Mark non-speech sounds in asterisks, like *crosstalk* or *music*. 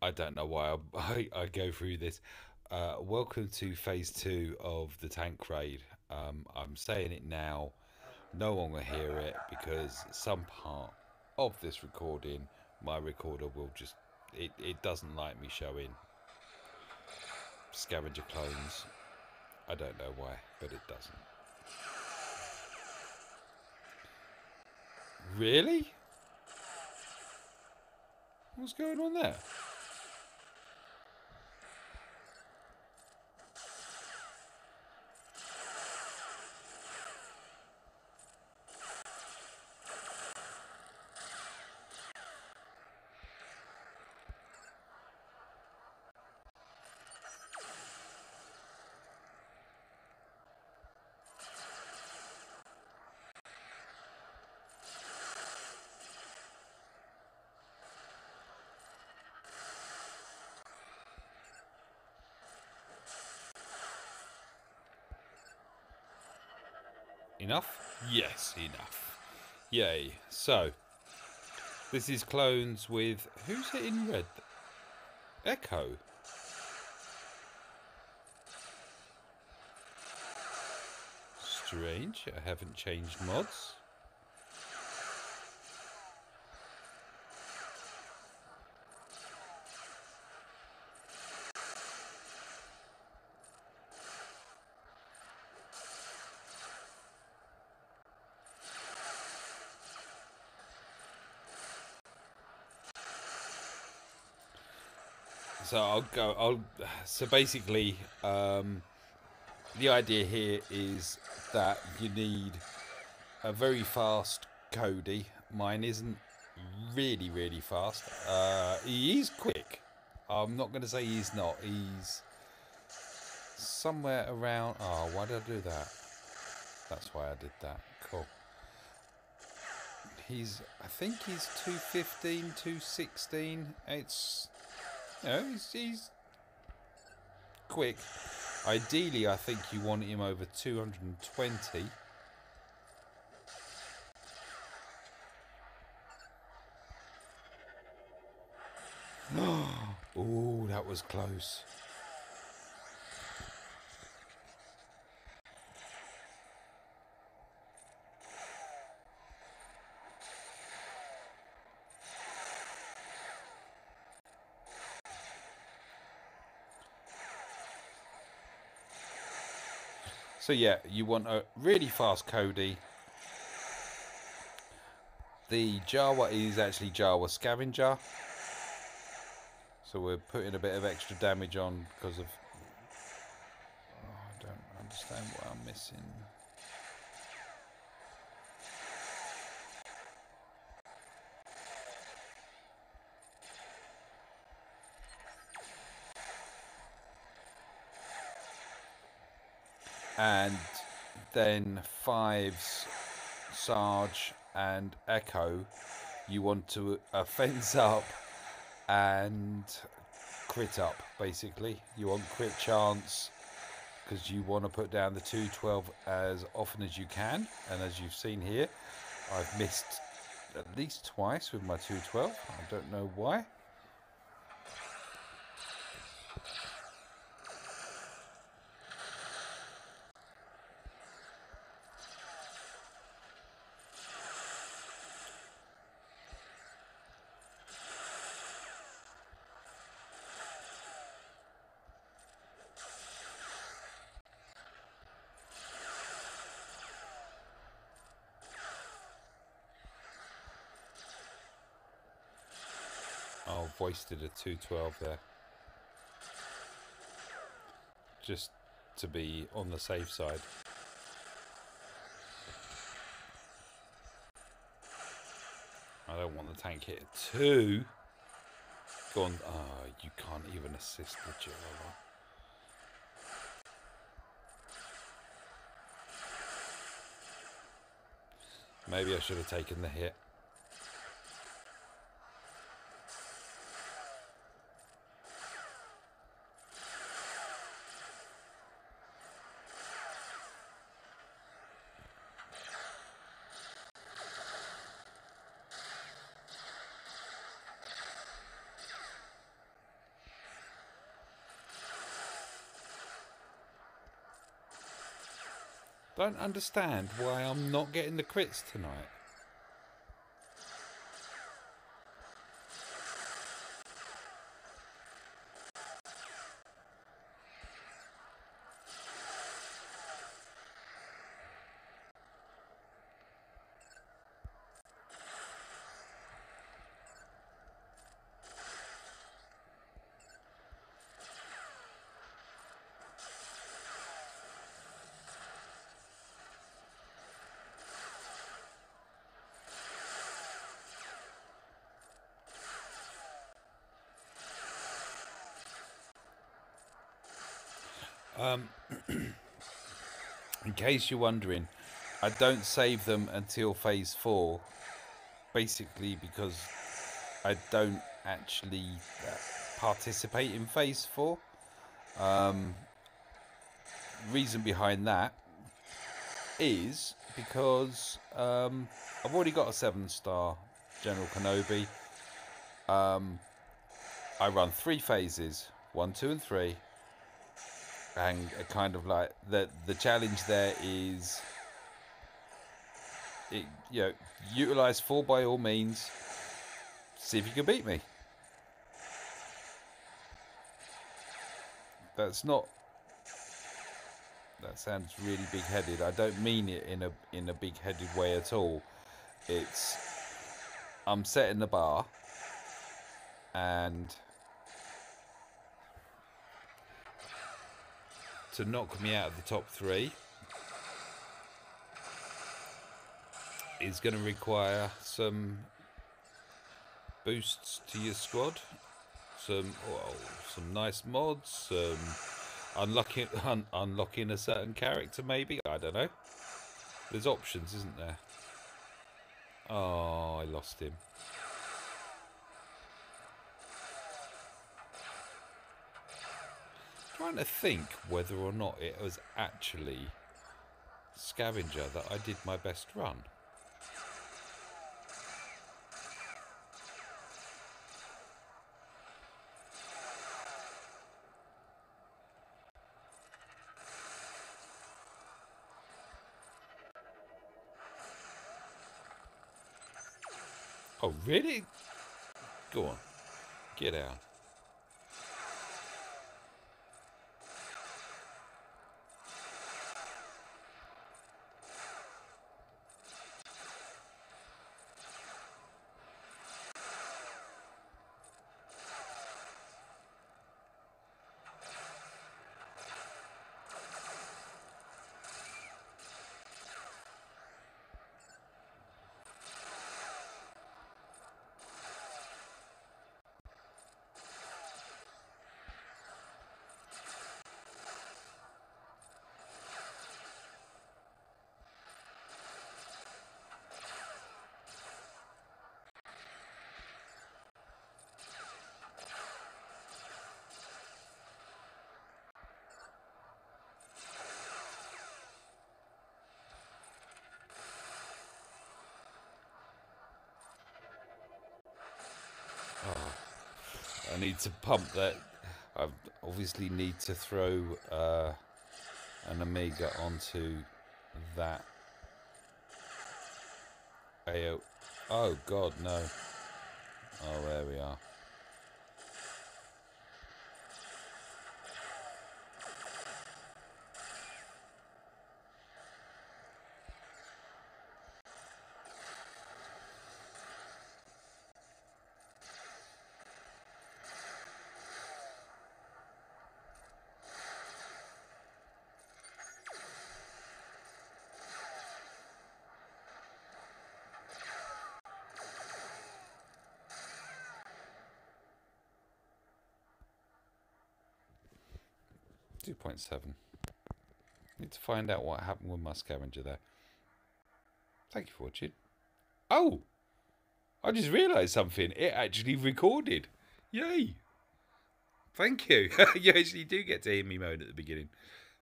I don't know why *laughs* I, I, go through this. Uh, welcome to phase two of the tank raid. Um, I'm saying it now. No one will hear it because some part of this recording, my recorder will just it, it doesn't like me showing scavenger clones. I don't know why, but it doesn't. Really? What's going on there? Enough? Yes, enough. Yay. So, this is clones with... Who's it in red? Echo. Strange. I haven't changed mods. So I'll go. I'll. So basically, um, the idea here is that you need a very fast Cody. Mine isn't really, really fast. Uh, he is quick. I'm not going to say he's not. He's somewhere around. Oh, why did I do that? That's why I did that. Cool. He's. I think he's 215, 216. It's you know, he's, he's quick. Ideally, I think you want him over 220. *gasps* oh, that was close. So yeah, you want a really fast Cody. The Jawa is actually Jawa Scavenger. So we're putting a bit of extra damage on because of... Oh, I don't understand what I'm missing. And then fives, Sarge, and Echo, you want to uh, *laughs* fence up and crit up, basically. You want crit chance because you want to put down the 212 as often as you can. And as you've seen here, I've missed at least twice with my 212. I don't know why. Wasted a 212 there. Just to be on the safe side. I don't want the tank hit two. Go on. Oh, ah, you can't even assist the Jawa. Maybe I should have taken the hit. Don't understand why I'm not getting the crits tonight. Um, in case you're wondering, I don't save them until phase four, basically because I don't actually uh, participate in phase four. Um, reason behind that is because um, I've already got a seven star General Kenobi. Um, I run three phases one, two, and three and kind of like the the challenge there is it, you know utilize four by all means see if you can beat me. That's not that sounds really big-headed. I don't mean it in a in a big-headed way at all. It's i'm setting the bar and to knock me out of the top three is going to require some boosts to your squad, some well, some nice mods, some unlocking *laughs* un unlocking a certain character maybe. I don't know. There's options, isn't there? Oh, I lost him. Trying to think whether or not it was actually scavenger that I did my best run. Oh, really? Go on. Get out. I need to pump that. I obviously need to throw uh, an Omega onto that. AO. Oh God, no. Oh, there we are. 2.7. Need to find out what happened with my scavenger there. Thank you for watching. Oh! I just realised something. It actually recorded. Yay! Thank you. *laughs* you actually do get to hear me moan at the beginning.